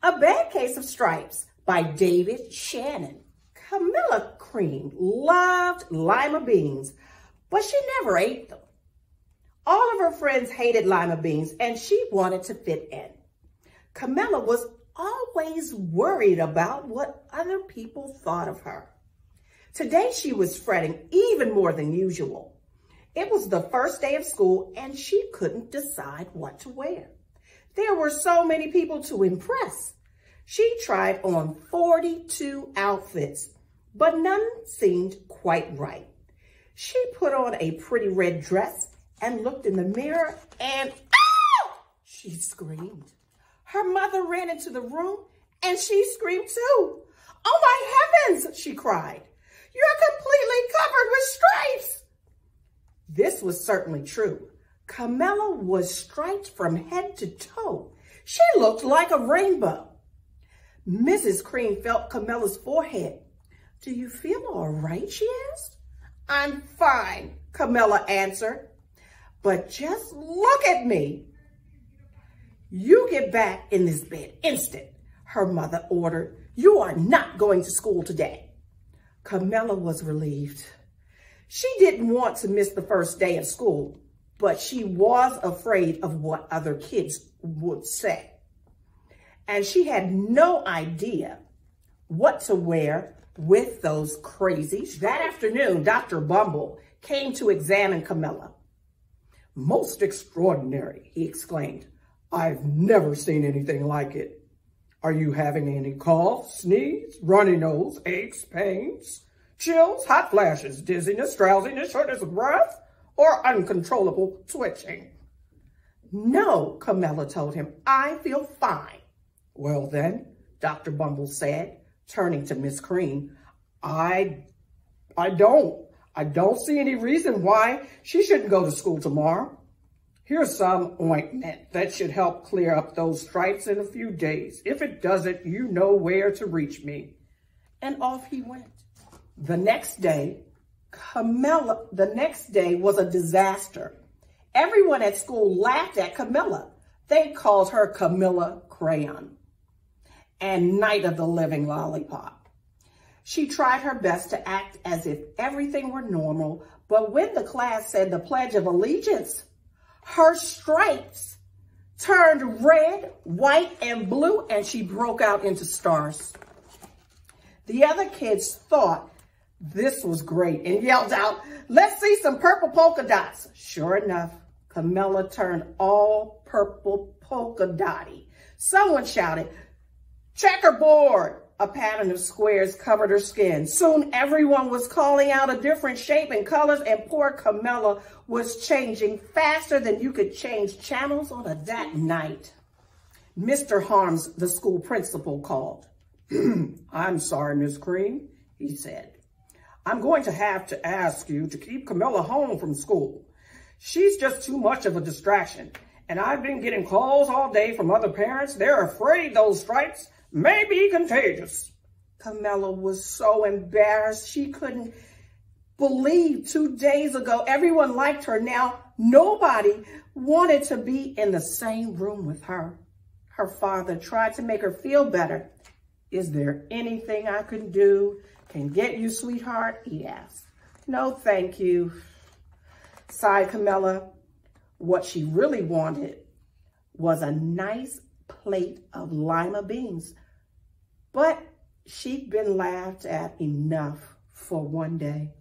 A Bad Case of Stripes by David Shannon. Camilla Cream loved lima beans, but she never ate them. All of her friends hated lima beans and she wanted to fit in. Camilla was always worried about what other people thought of her. Today she was fretting even more than usual. It was the first day of school and she couldn't decide what to wear. There were so many people to impress. She tried on 42 outfits, but none seemed quite right. She put on a pretty red dress and looked in the mirror and, oh! She screamed. Her mother ran into the room and she screamed too. Oh my heavens, she cried. You're completely covered with stripes. This was certainly true. Camilla was striped from head to toe. She looked like a rainbow. Mrs. Cream felt Camilla's forehead. Do you feel all right, she asked. I'm fine, Camilla answered. But just look at me. You get back in this bed instant, her mother ordered. You are not going to school today. Camilla was relieved. She didn't want to miss the first day of school, but she was afraid of what other kids would say. And she had no idea what to wear with those crazy. That afternoon, Dr. Bumble came to examine Camilla. Most extraordinary, he exclaimed. I've never seen anything like it. Are you having any cough, sneeze, runny nose, aches, pains, chills, hot flashes, dizziness, drowsiness, shortness of breath, or uncontrollable twitching? No, Camilla told him. I feel fine. Well then, Dr. Bumble said, turning to Miss Cream, I, I don't. I don't see any reason why she shouldn't go to school tomorrow. Here's some ointment that should help clear up those stripes in a few days. If it doesn't, you know where to reach me. And off he went. The next day, Camilla, the next day was a disaster. Everyone at school laughed at Camilla. They called her Camilla Crayon and Night of the Living Lollipop. She tried her best to act as if everything were normal, but when the class said the Pledge of Allegiance, her stripes turned red, white, and blue, and she broke out into stars. The other kids thought this was great and yelled out, let's see some purple polka dots. Sure enough, Camilla turned all purple polka dotty. Someone shouted, checkerboard. A pattern of squares covered her skin. Soon everyone was calling out a different shape and colors and poor Camilla was changing faster than you could change channels on a that night. Mr. Harms, the school principal, called. I'm sorry, Miss Cream, he said. I'm going to have to ask you to keep Camilla home from school. She's just too much of a distraction. And I've been getting calls all day from other parents. They're afraid those stripes may be contagious. Camilla was so embarrassed. She couldn't believe two days ago everyone liked her. Now nobody wanted to be in the same room with her. Her father tried to make her feel better. Is there anything I can do? Can get you, sweetheart? He asked. No, thank you, sighed Camilla. What she really wanted was a nice plate of lima beans. But she'd been laughed at enough for one day.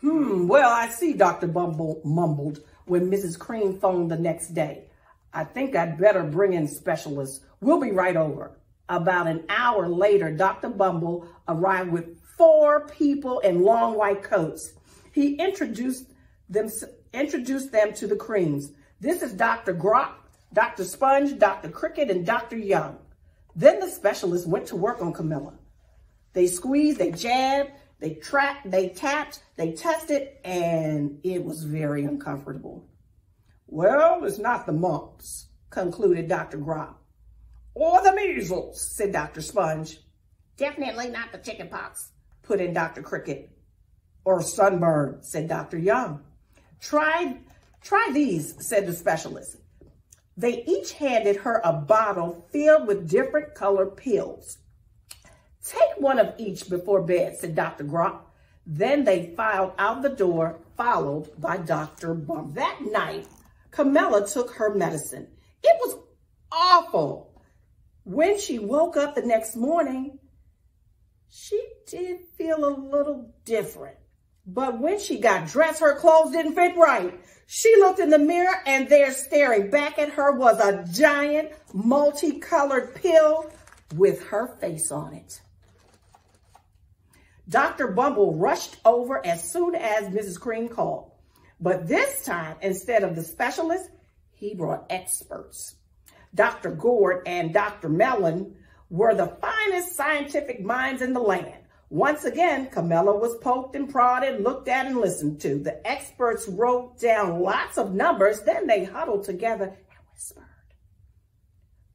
Hmm, well, I see, Dr. Bumble mumbled when Mrs. Cream phoned the next day. I think I'd better bring in specialists. We'll be right over. About an hour later, Dr. Bumble arrived with four people in long white coats. He introduced them, introduced them to the creams. This is Dr. Grop, Dr. Sponge, Dr. Cricket, and Dr. Young. Then the specialist went to work on Camilla. They squeezed, they jabbed, they trapped, they tapped, they tested, and it was very uncomfortable. Well, it's not the mumps, concluded Dr. Grop. Or the measles, said Dr. Sponge. Definitely not the chicken pox, put in Dr. Cricket. Or sunburn, said Dr. Young. Try, try these, said the specialist. They each handed her a bottle filled with different colored pills. Take one of each before bed, said Dr. Grop. Then they filed out the door, followed by Dr. Bump. That night, Camilla took her medicine. It was awful. When she woke up the next morning, she did feel a little different. But when she got dressed, her clothes didn't fit right. She looked in the mirror and there staring back at her was a giant multicolored pill with her face on it. Dr. Bumble rushed over as soon as Mrs. Cream called. But this time, instead of the specialist, he brought experts. Dr. Gord and Dr. Mellon were the finest scientific minds in the land. Once again, Camilla was poked and prodded, looked at and listened to. The experts wrote down lots of numbers, then they huddled together and whispered.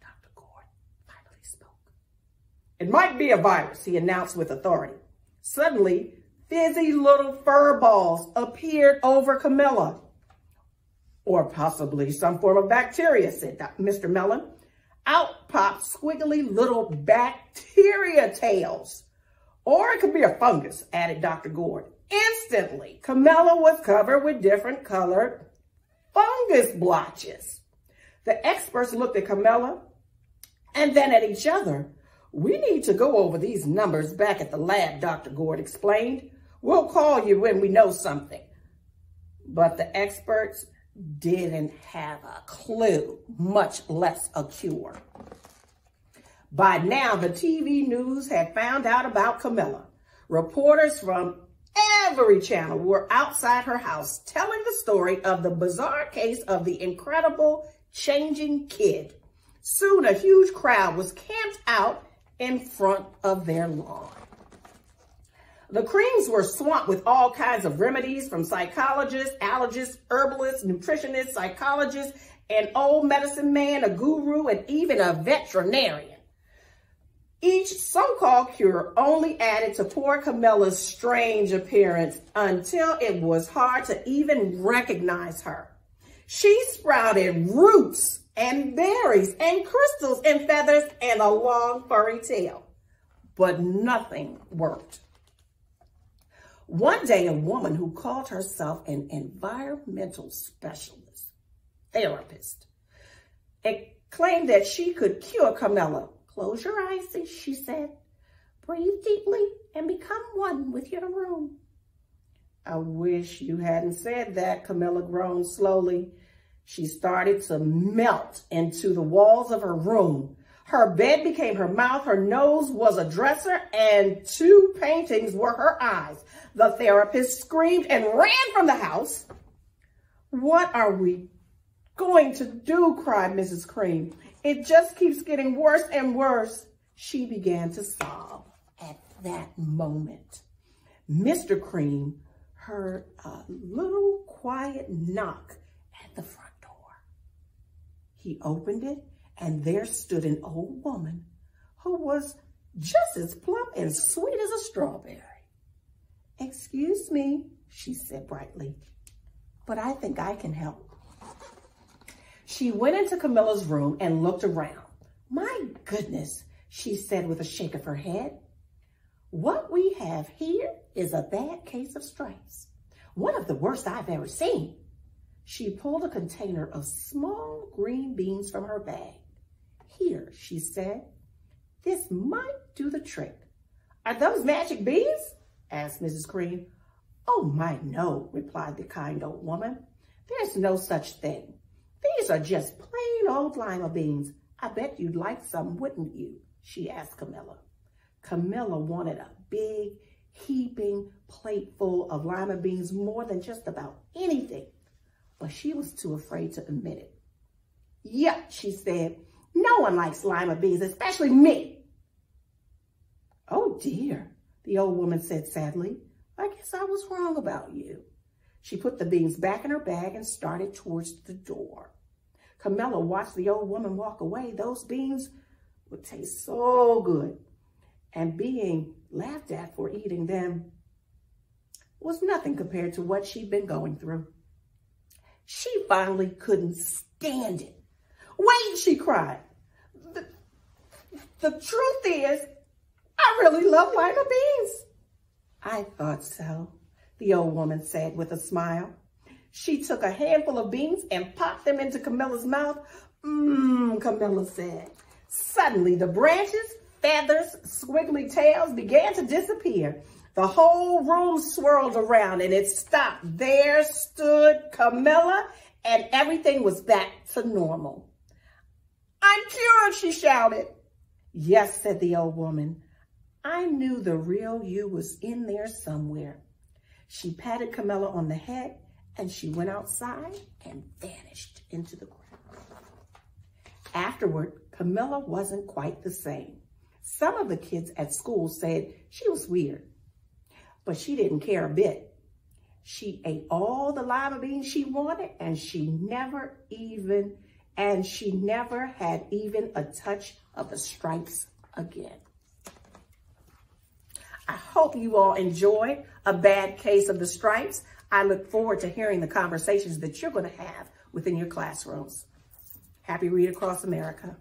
Dr. Gord finally spoke. It might be a virus, he announced with authority. Suddenly, fizzy little fur balls appeared over Camilla. Or possibly some form of bacteria, said Mr. Mellon. Out popped squiggly little bacteria tails. Or it could be a fungus, added Dr. Gord. Instantly, Camilla was covered with different colored fungus blotches. The experts looked at Camilla and then at each other we need to go over these numbers back at the lab, Dr. Gord explained. We'll call you when we know something. But the experts didn't have a clue, much less a cure. By now, the TV news had found out about Camilla. Reporters from every channel were outside her house telling the story of the bizarre case of the incredible changing kid. Soon, a huge crowd was camped out in front of their lawn. The creams were swamped with all kinds of remedies from psychologists, allergists, herbalists, nutritionists, psychologists, an old medicine man, a guru, and even a veterinarian. Each so-called cure only added to poor Camilla's strange appearance until it was hard to even recognize her. She sprouted roots and berries and crystals and feathers and a long furry tail. But nothing worked. One day, a woman who called herself an environmental specialist, therapist, claimed that she could cure Camilla. Close your eyes, she said. Breathe deeply and become one with your room. I wish you hadn't said that, Camilla groaned slowly. She started to melt into the walls of her room. Her bed became her mouth, her nose was a dresser, and two paintings were her eyes. The therapist screamed and ran from the house. What are we going to do? cried Mrs. Cream. It just keeps getting worse and worse. She began to sob at that moment. Mr. Cream heard a little quiet knock at the front door. he opened it, and there stood an old woman who was just as plump and sweet as a strawberry. Excuse me, she said brightly, but I think I can help. She went into Camilla's room and looked around. My goodness, she said with a shake of her head. What we have here is a bad case of stripes. One of the worst I've ever seen. She pulled a container of small green beans from her bag. Here, she said, this might do the trick. Are those magic beans? asked Mrs. Cream. Oh, my, no, replied the kind old woman. There's no such thing. These are just plain old lima beans. I bet you'd like some, wouldn't you? She asked Camilla. Camilla wanted a big, heaping plateful of lima beans more than just about anything but she was too afraid to admit it. Yep, she said, no one likes lima beans, especially me. Oh dear, the old woman said sadly. I guess I was wrong about you. She put the beans back in her bag and started towards the door. Camilla watched the old woman walk away. Those beans would taste so good. And being laughed at for eating them was nothing compared to what she'd been going through. She finally couldn't stand it. Wait, she cried. The, truth is, I really love lima beans. I thought so, the old woman said with a smile. She took a handful of beans and popped them into Camilla's mouth. Mmm, Camilla said. Suddenly, the branches, feathers, squiggly tails began to disappear. The whole room swirled around and it stopped. There stood Camilla and everything was back to normal. I'm cured, she shouted. Yes, said the old woman. I knew the real you was in there somewhere. She patted Camilla on the head and she went outside and vanished into the crowd. Afterward, Camilla wasn't quite the same. Some of the kids at school said she was weird, but she didn't care a bit. She ate all the lima beans she wanted and she never even, and she never had even a touch of the stripes again. I hope you all enjoy a bad case of the stripes. I look forward to hearing the conversations that you're going to have within your classrooms. Happy Read Across America.